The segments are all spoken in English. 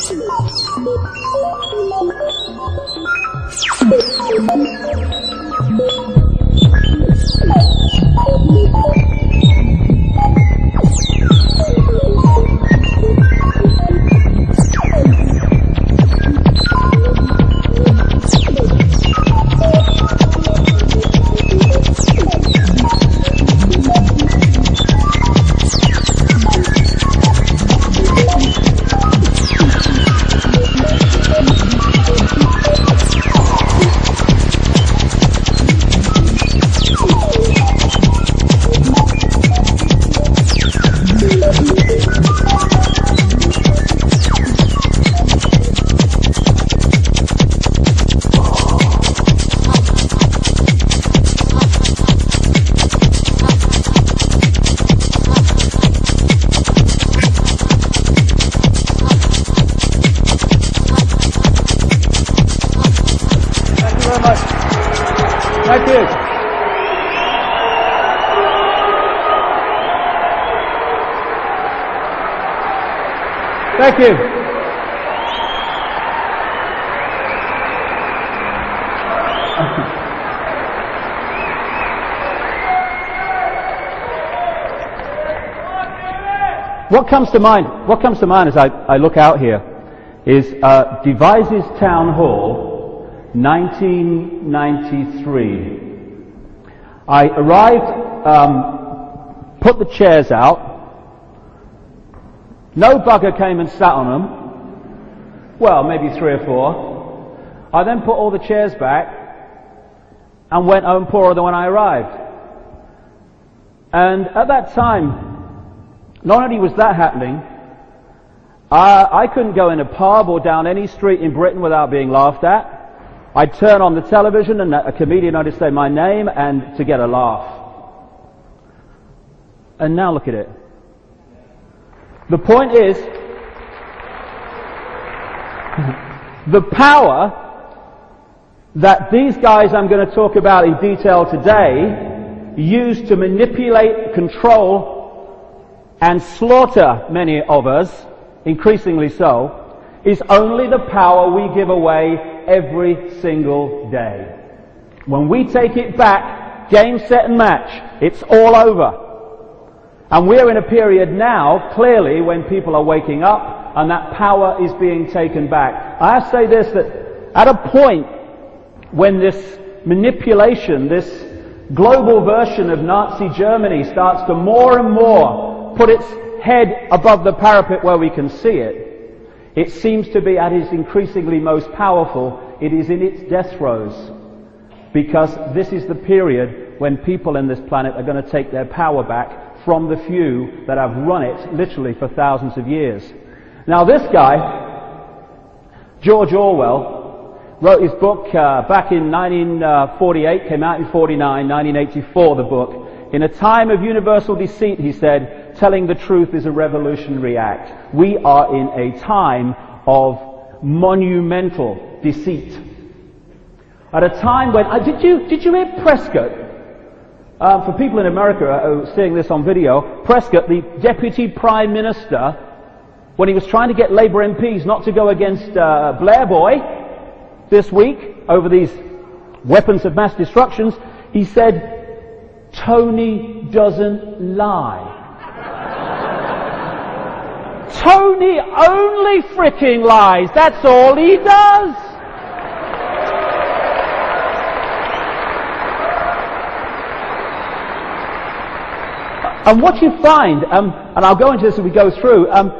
Thank Thank you. What comes to mind? What comes to mind as I, I look out here is uh, Devizes Town Hall, 1993. I arrived, um, put the chairs out. No bugger came and sat on them. Well, maybe three or four. I then put all the chairs back and went home poorer than when I arrived. And at that time, not only was that happening, uh, I couldn't go in a pub or down any street in Britain without being laughed at. I'd turn on the television and a comedian would say my name and to get a laugh. And now look at it. The point is, the power that these guys I'm going to talk about in detail today use to manipulate, control, and slaughter many of us, increasingly so, is only the power we give away every single day. When we take it back, game, set and match, it's all over. And we're in a period now, clearly, when people are waking up and that power is being taken back. I say this, that at a point when this manipulation, this global version of Nazi Germany starts to more and more put its head above the parapet where we can see it, it seems to be at its increasingly most powerful. It is in its death throes. Because this is the period when people in this planet are going to take their power back from the few that have run it literally for thousands of years. Now this guy, George Orwell, wrote his book uh, back in 1948, came out in 49, 1984 the book. In a time of universal deceit, he said, telling the truth is a revolutionary act. We are in a time of monumental deceit. At a time when, uh, did you, did you hear Prescott? Um, for people in America are seeing this on video, Prescott, the Deputy Prime Minister, when he was trying to get Labour MPs not to go against uh, Blair Boy this week over these weapons of mass destructions, he said, Tony doesn't lie. Tony only freaking lies. That's all he does. And what you find, um, and I'll go into this as we go through, um,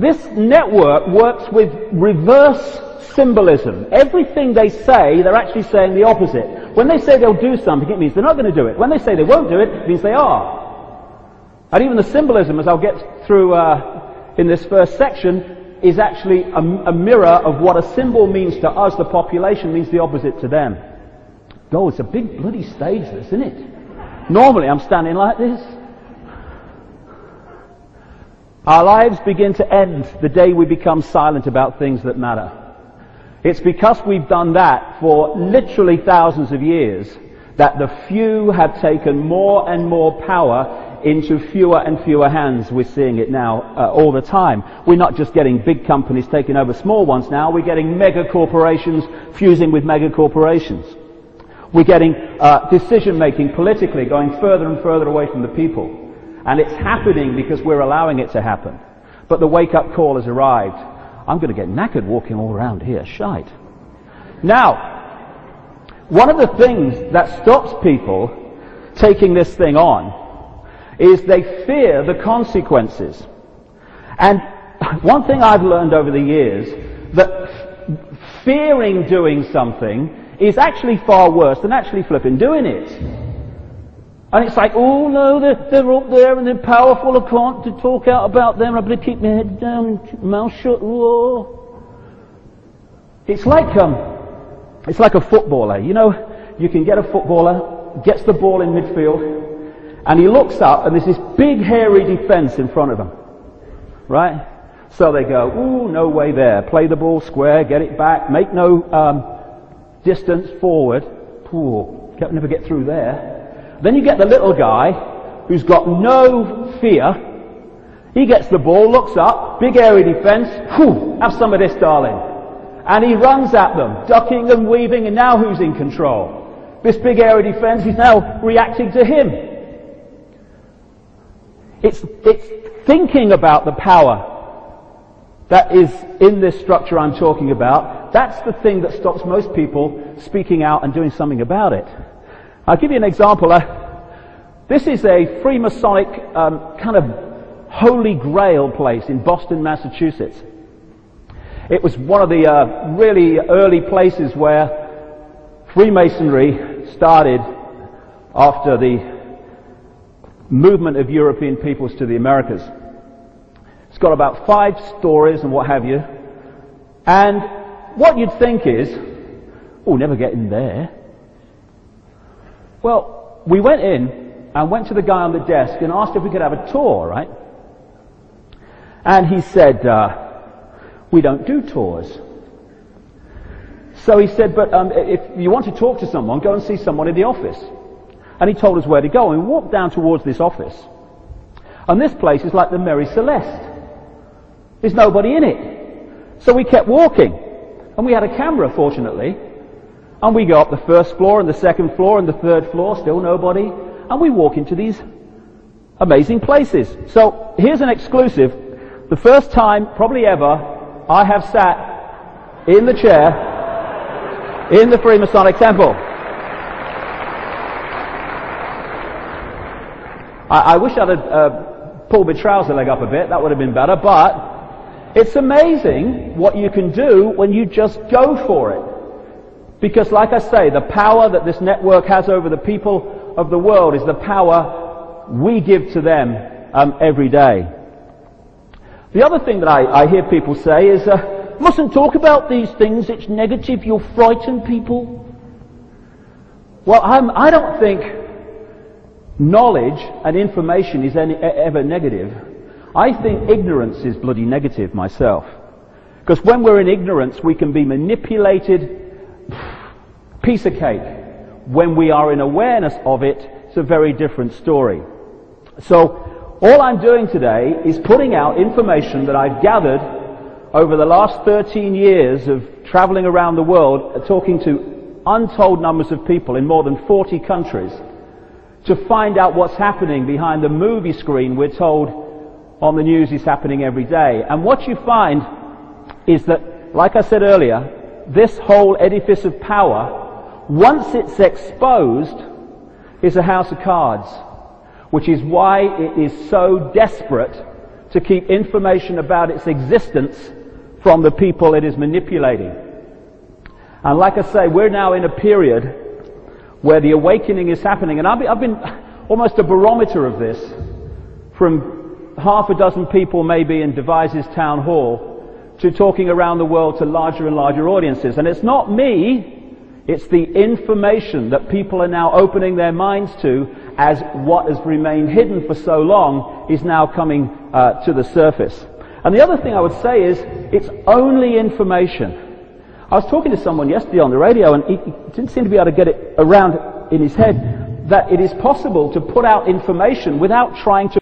this network works with reverse symbolism. Everything they say, they're actually saying the opposite. When they say they'll do something, it means they're not going to do it. When they say they won't do it, it means they are. And even the symbolism, as I'll get through uh, in this first section, is actually a, a mirror of what a symbol means to us, the population, means the opposite to them. Oh, it's a big bloody stage, this, isn't it? Normally I'm standing like this. Our lives begin to end the day we become silent about things that matter. It's because we've done that for literally thousands of years that the few have taken more and more power into fewer and fewer hands. We're seeing it now uh, all the time. We're not just getting big companies taking over small ones now, we're getting mega corporations fusing with mega corporations. We're getting uh, decision making politically going further and further away from the people. And it's happening because we're allowing it to happen. But the wake up call has arrived. I'm going to get knackered walking all around here. Shite. Now, one of the things that stops people taking this thing on is they fear the consequences. And one thing I've learned over the years, that fearing doing something is actually far worse than actually flipping doing it. And it's like, oh no, they're, they're up there and they're powerful, I can't to talk out about them, I better keep my head down and mouth shut. Whoa. It's like, um, it's like a footballer. You know, you can get a footballer, gets the ball in midfield, and he looks up and there's this big hairy defense in front of him. Right? So they go, ooh, no way there. Play the ball square, get it back, make no um, distance forward. Poor, can't never get through there. Then you get the little guy who's got no fear. He gets the ball, looks up, big area defense. Whew, have some of this, darling. And he runs at them, ducking and weaving, and now who's in control? This big area defense is now reacting to him. It's, it's thinking about the power that is in this structure I'm talking about. That's the thing that stops most people speaking out and doing something about it. I'll give you an example. Uh, this is a Freemasonic um, kind of holy grail place in Boston, Massachusetts. It was one of the uh, really early places where Freemasonry started after the movement of European peoples to the Americas. It's got about five stories and what have you. And what you'd think is, oh, never get in there. Well, we went in and went to the guy on the desk and asked if we could have a tour, right? And he said, uh, we don't do tours. So he said, but um, if you want to talk to someone, go and see someone in the office. And he told us where to go. And we walked down towards this office. And this place is like the Mary Celeste. There's nobody in it. So we kept walking. And we had a camera, fortunately. And we go up the first floor and the second floor and the third floor, still nobody. And we walk into these amazing places. So here's an exclusive. The first time, probably ever, I have sat in the chair in the Freemasonic Temple. I, I wish I'd uh, pulled my trouser leg up a bit. That would have been better. But it's amazing what you can do when you just go for it. Because, like I say, the power that this network has over the people of the world is the power we give to them um, every day. The other thing that I, I hear people say is, uh, mustn't talk about these things. It's negative. You'll frighten people. Well, I'm, I do not think knowledge and information is any, ever negative. I think ignorance is bloody negative myself. Because when we're in ignorance, we can be manipulated. Piece of cake. When we are in awareness of it, it's a very different story. So, all I'm doing today is putting out information that I've gathered over the last 13 years of traveling around the world, uh, talking to untold numbers of people in more than 40 countries, to find out what's happening behind the movie screen we're told on the news is happening every day. And what you find is that, like I said earlier, this whole edifice of power, once it's exposed, it's a house of cards. Which is why it is so desperate to keep information about its existence from the people it is manipulating. And like I say, we're now in a period where the awakening is happening. And I've been, almost a barometer of this from half a dozen people maybe in Devizes Town Hall to talking around the world to larger and larger audiences. And it's not me, it's the information that people are now opening their minds to as what has remained hidden for so long is now coming uh, to the surface. And the other thing I would say is, it's only information. I was talking to someone yesterday on the radio and he didn't seem to be able to get it around in his head that it is possible to put out information without trying to